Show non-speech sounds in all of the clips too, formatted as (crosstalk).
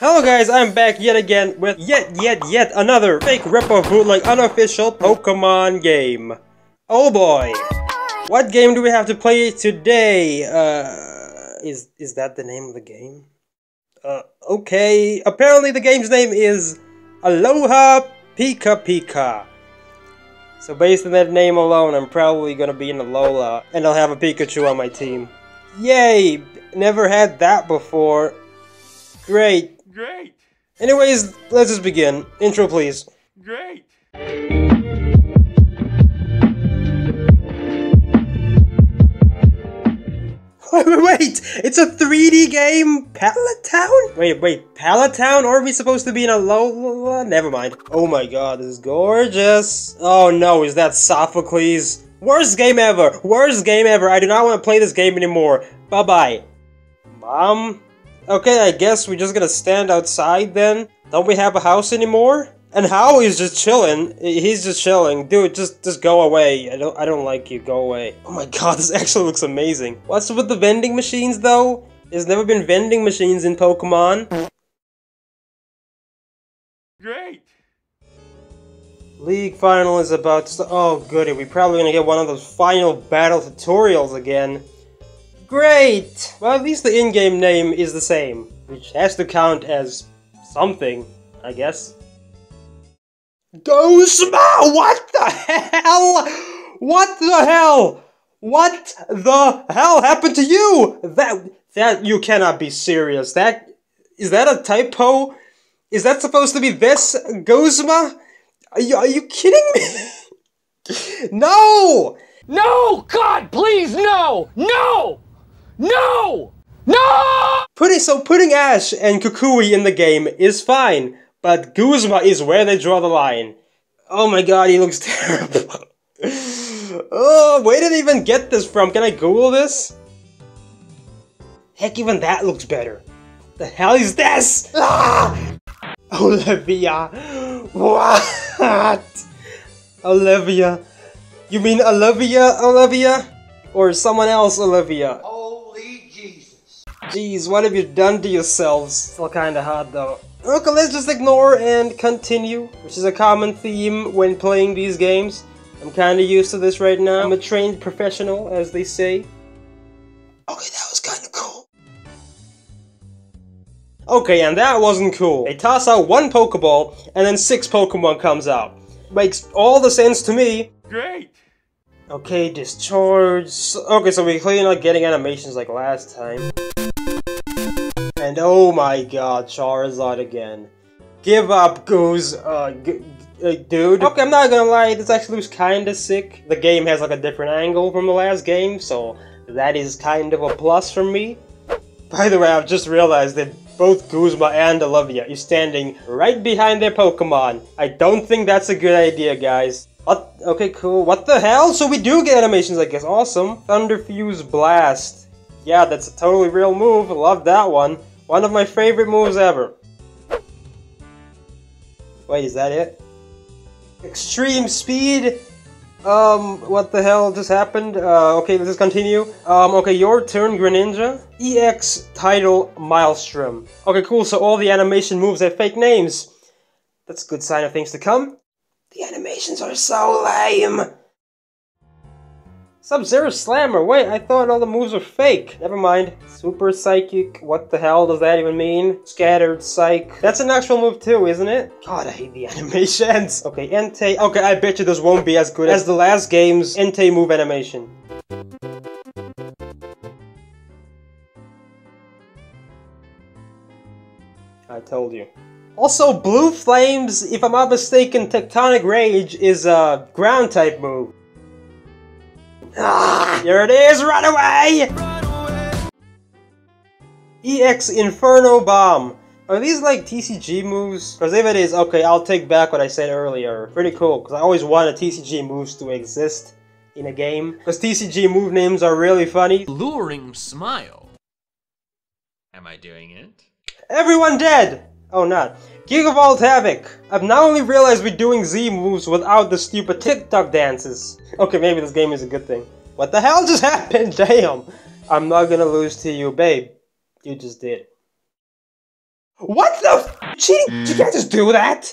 Hello guys, I'm back yet again with yet, yet, yet another fake rip-off bootleg unofficial Pokemon game. Oh boy! What game do we have to play today? Uh, is, is that the name of the game? Uh, okay. Apparently the game's name is Aloha Pika Pika. So based on that name alone, I'm probably gonna be in Alola, and I'll have a Pikachu on my team. Yay! Never had that before. Great. Great! Anyways, let's just begin. Intro, please. Great! (laughs) Wait, wait, wait! It's a 3D game? Pallet Town? Wait, wait, Pallet Town? Or are we supposed to be in Alola... Never mind. Oh my god, this is gorgeous. Oh no, is that Sophocles? Worst game ever! Worst game ever! I do not want to play this game anymore. Bye-bye. Mom? Okay, I guess we're just gonna stand outside then? Don't we have a house anymore? And Howie's just chilling. He's just chilling. Dude, just just go away. I don't I don't like you. Go away. Oh my (laughs) god, this actually looks amazing. What's with the vending machines though? There's never been vending machines in Pokemon. Great! League final is about to Oh goody, we're probably gonna get one of those final battle tutorials again. Great! Well, at least the in-game name is the same, which has to count as something, I guess. Gosma! What the hell? What the hell? What the hell happened to you? That that you cannot be serious. That is that a typo? Is that supposed to be this Gosma? Are you, are you kidding me? (laughs) no! No! God, please, no! No! No! No! Putting so putting Ash and Kukui in the game is fine, but Guzma is where they draw the line. Oh my god, he looks (laughs) terrible. oh, where did I even get this from? Can I Google this? Heck, even that looks better. The hell is this? Ah! (laughs) Olivia. What? Olivia. You mean Olivia, Olivia? Or someone else, Olivia? Holy Jesus. Jeez, what have you done to yourselves? Still kinda hard though. Okay, let's just ignore and continue, which is a common theme when playing these games. I'm kinda used to this right now. I'm a trained professional, as they say. Okay, that was kinda cool. Okay, and that wasn't cool. They toss out one Pokeball, and then six Pokemon comes out. Makes all the sense to me. Great! Okay, discharge. Okay, so we're clearly not getting animations like last time. And oh my god, Charizard again. Give up, Goose, uh, uh, dude. Okay, I'm not gonna lie, this actually looks kinda sick. The game has like a different angle from the last game, so that is kind of a plus for me. By the way, I've just realized that both Guzma and Olivia is standing right behind their Pokemon. I don't think that's a good idea, guys. What? Okay, cool. What the hell? So we do get animations, I guess. Awesome. Thunderfuse Blast. Yeah, that's a totally real move. Love that one. One of my favorite moves ever. Wait, is that it? Extreme Speed? Um, what the hell just happened? Uh, okay, let's just continue. Um, okay, your turn, Greninja. EX Tidal Maelstrom. Okay, cool, so all the animation moves have fake names. That's a good sign of things to come. The animations are so lame. Sub-Zero Slammer, wait, I thought all the moves were fake. Never mind. Super Psychic, what the hell does that even mean? Scattered Psych. That's an actual move too, isn't it? God, I hate the (laughs) animations. Okay, Entei. Okay, I bet you this won't be as good as the last game's Entei move animation. I told you. Also, Blue Flames, if I'm not mistaken, Tectonic Rage is a ground type move. Ah, here it is, run away! EX Inferno Bomb. Are these like TCG moves? Because if it is, okay, I'll take back what I said earlier. Pretty cool, because I always wanted TCG moves to exist in a game. Because TCG move names are really funny. Luring smile. Am I doing it? Everyone dead! Oh, not. Gigavolt Havoc! I've now only realized we're doing Z moves without the stupid TikTok dances. Okay, maybe this game is a good thing. What the hell just (laughs) happened? Damn! I'm not gonna lose to you, babe. You just did. What the f- cheating? You can't just do that!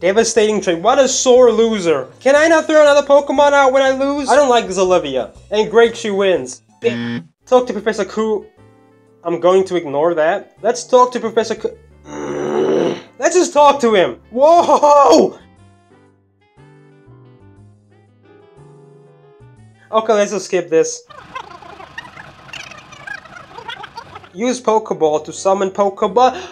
Devastating trade. What a sore loser. Can I not throw another Pokemon out when I lose? I don't like this Olivia. And great, she wins. Talk to Professor Ku. I'm going to ignore that. Let's talk to Professor. Let's just talk to him. Whoa! Okay, let's just skip this. Use Pokeball to summon Pokeball.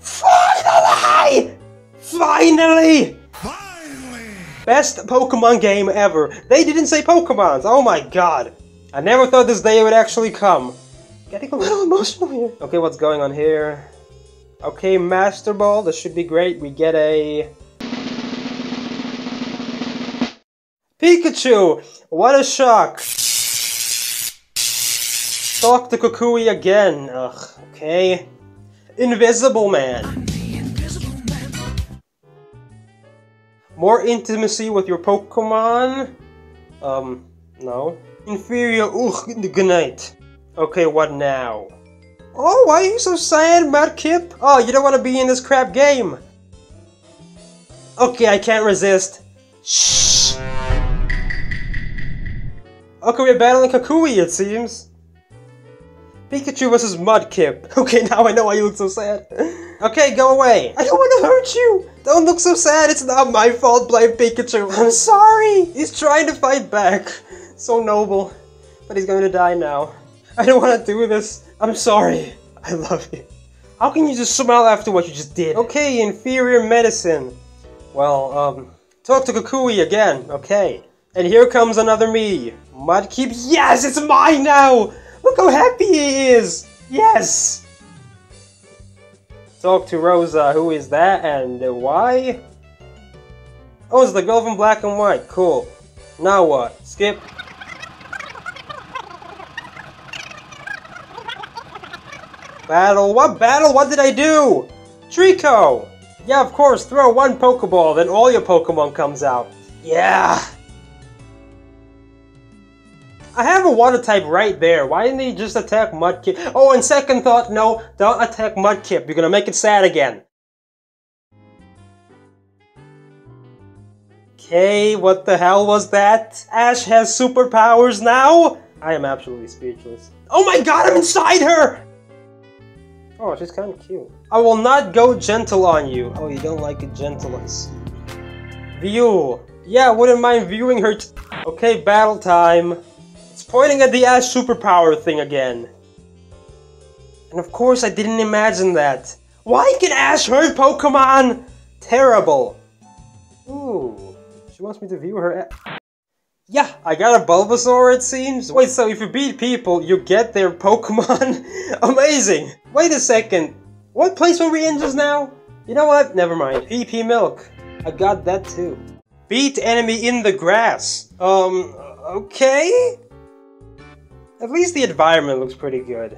Finally! Finally! Finally! Best Pokemon game ever. They didn't say Pokemons. Oh my god. I never thought this day would actually come. Getting a (laughs) little emotional here. Okay, what's going on here? Okay, Master Ball. This should be great. We get a... Pikachu! What a shock! Talk to Kukui again. Ugh, okay. Invisible Man. More intimacy with your Pokemon? Um, no. Inferior, ugh, good night. Okay, what now? Oh, why are you so sad, Mudkip? Oh, you don't want to be in this crap game. Okay, I can't resist. Shh. Okay, we're battling Kukui, it seems. Pikachu versus Mudkip. (laughs) Okay, now I know why you look so sad. Okay, go away. I don't want to hurt you. Don't look so sad. It's not my fault, blame Pikachu. (laughs) I'm sorry. He's trying to fight back. So noble. But he's going to die now. I don't want to do this. I'm sorry. I love you. How can you just smile after what you just did? Okay, inferior medicine. Well, um, talk to Kukui again. Okay. And here comes another me. Mudkip. Yes, it's mine now. Look how happy he is. Yes. Talk to Rosa. Who is that and why? Oh, it's the girl from Black and White. Cool. Now what? Skip. Battle? What battle? What did I do? Trico! Yeah, of course, throw one Pokeball, then all your Pokemon comes out. Yeah! I have a water type right there. Why didn't they just attack Mudkip? Oh, and second thought, no, don't attack Mudkip. You're gonna make it sad again. Okay, what the hell was that? Ash has superpowers now? I am absolutely speechless. Oh my god, I'm inside her! Oh, she's kind of cute. I will not go gentle on you. Oh, you don't like it gentle, I see. View. Yeah, wouldn't mind viewing her Okay, battle time. It's pointing at the Ash superpower thing again. And of course I didn't imagine that. Why can Ash hurt Pokemon? Terrible. Ooh, she wants me to view her Yeah, I got a Bulbasaur it seems. Wait, so if you beat people, you get their Pokemon? (laughs) Amazing! Wait a second. What place were we in just now? You know what? Never mind. PP Milk. I got that too. Beat enemy in the grass. Um, okay? At least the environment looks pretty good.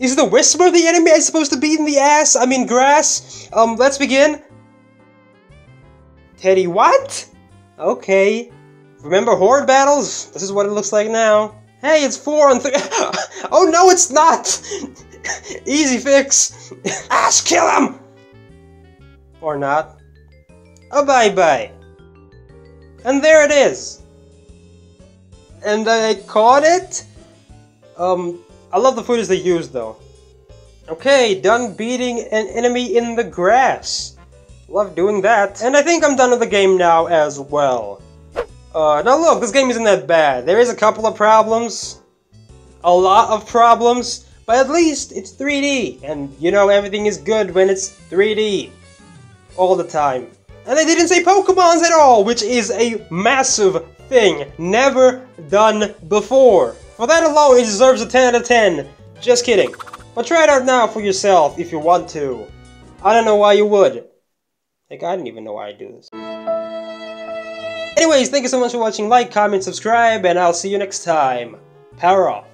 Is the Whisper the enemy I'm supposed to beat in the ass? I mean grass? Um, let's begin. Teddy, what? Okay. Remember horde battles? This is what it looks like now. Hey, it's four on three. (laughs) oh no, it's not! (laughs) Easy fix. (laughs) Ash, kill him! Or not. Oh, bye bye. And there it is. And I caught it? Um, I love the footage they used though. Okay, done beating an enemy in the grass. Love doing that. And I think I'm done with the game now as well. Uh, now look, this game isn't that bad. There is a couple of problems. A lot of problems. But at least it's 3D. And you know everything is good when it's 3D. All the time. And they didn't say Pokemons at all, which is a massive thing. Never done before. For that alone, it deserves a 10 out of 10. Just kidding. But try it out now for yourself if you want to. I don't know why you would. Like, I didn't even know why I do this. Anyways, thank you so much for watching. Like, comment, subscribe, and I'll see you next time. Power off.